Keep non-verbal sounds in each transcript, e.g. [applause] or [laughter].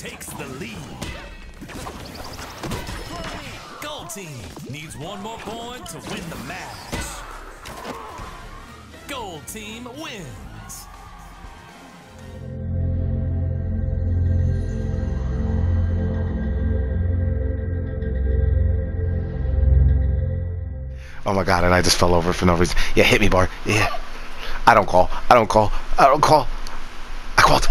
takes the lead. Gold team needs one more point to win the match. Gold team wins. Oh my god, and I just fell over for no reason. Yeah, hit me, bar. Yeah. I don't call. I don't call. I don't call. I called.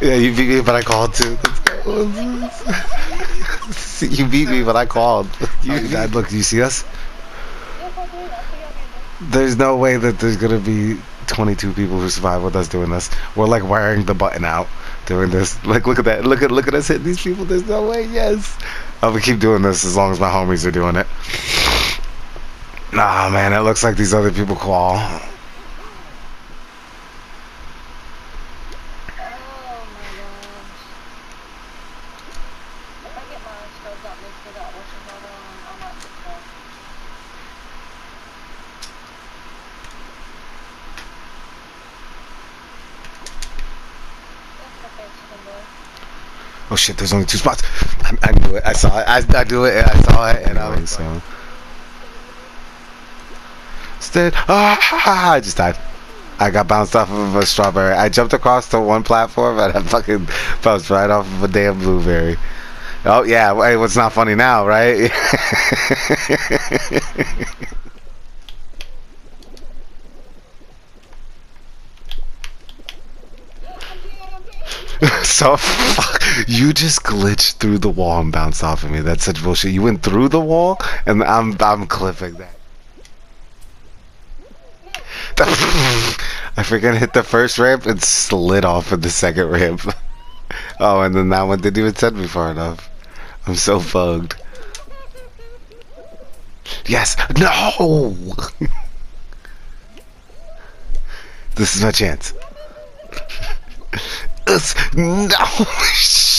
Yeah, you beat me, but I called too. [laughs] you beat me, but I called. You, oh, look, do you see us? There's no way that there's gonna be 22 people who survive with us doing this. We're like wearing the button out doing this. Like, look at that. Look at look at us hitting these people. There's no way. Yes. I'm gonna keep doing this as long as my homies are doing it. Nah, man, it looks like these other people call. Oh shit, there's only two spots. I, I knew it. I saw it. I, I knew it. I saw it. And I was so. Instead, ah, I just died. I got bounced off of a strawberry. I jumped across to one platform and I fucking bounced right off of a damn blueberry. Oh yeah, what's not funny now, right? [laughs] so fuck, you just glitched through the wall and bounced off of me. That's such bullshit. You went through the wall, and I'm I'm clipping that. [laughs] I freaking hit the first ramp and slid off of the second ramp. [laughs] oh, and then that one didn't even send me far enough. I'm so bugged. Yes! No! [laughs] this is my chance. [laughs] no! [laughs]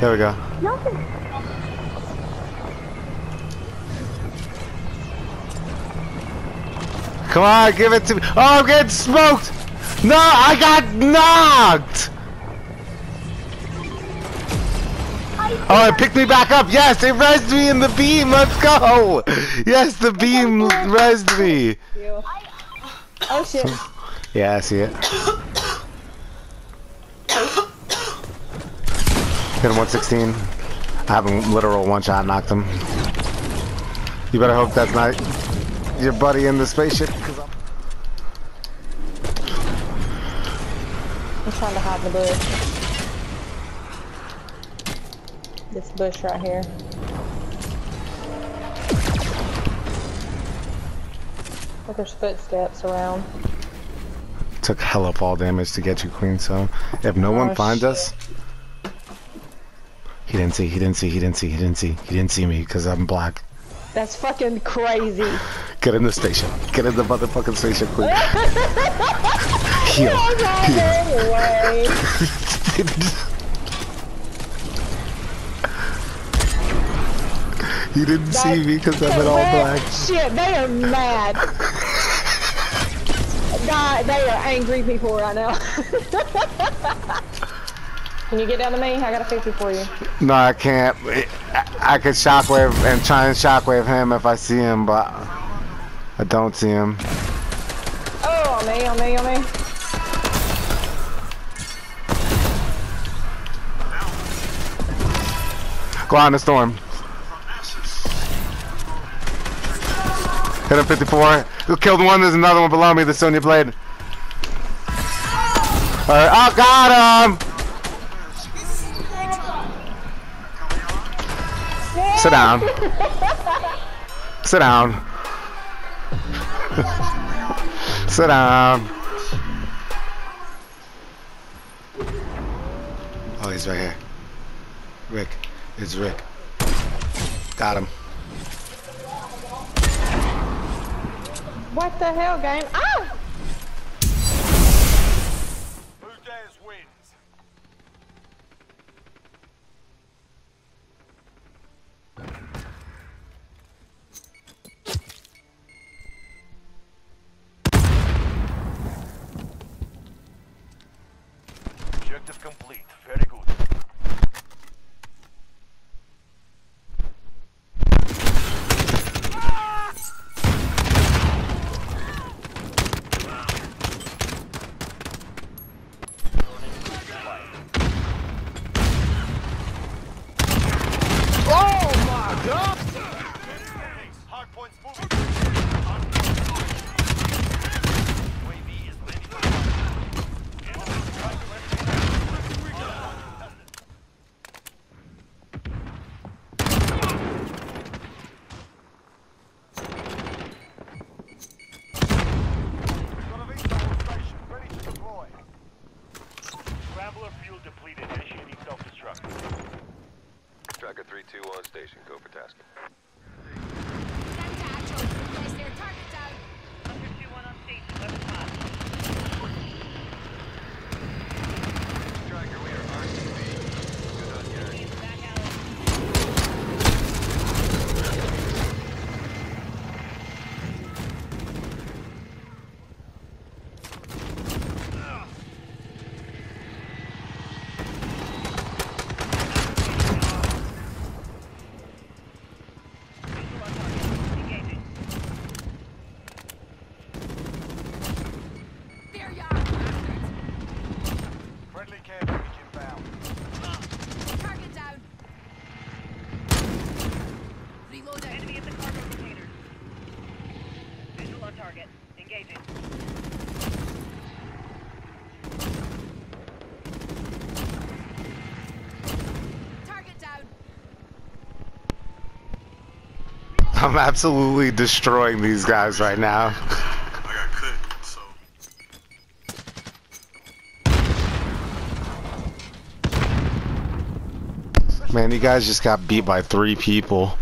There we go. Nothing. Come on, give it to me. Oh, I'm getting smoked! No, I got knocked! Oh, it picked me back up. Yes, it rezzed me in the beam. Let's go. Yes, the beam rezzed me. Oh, shit. Yeah, I see it. Hit him 116. I have him literal one shot knocked him. You better hope that's not your buddy in the spaceship. I'm... Trying to hide the bush. This bush right here. But there's footsteps around. Took hella fall damage to get you, Queen, so if no oh, one finds shit. us, he didn't see, he didn't see, he didn't see, he didn't see, he didn't see me because I'm black. That's fucking crazy. Get in the station. Get in the motherfucking station, quick. [laughs] heal. Heal. [laughs] he didn't that, see me because I'm in all black. Shit, they are mad. [laughs] God, they are angry people right now. Can you get down to me? I got a 50 for you. No, I can't. I, could shockwave and try and shockwave him if I see him, but I don't see him. Oh, on me, on me, on me. Go on the storm. Hit him 54. Who killed one? There's another one below me. The Sonya Blade. Alright, oh, got him! Sit down. Sit down. Sit down. Oh, he's right here. Rick. It's Rick. Got him. What the hell, game? Ah! Objective complete. Very Friendly care package inbound. Target down. Reloading. Enemy at the cargo containers. Visual on target. Engaging. Target down. I'm absolutely destroying these guys right now. [laughs] I got cooked, so Man, you guys just got beat by three people.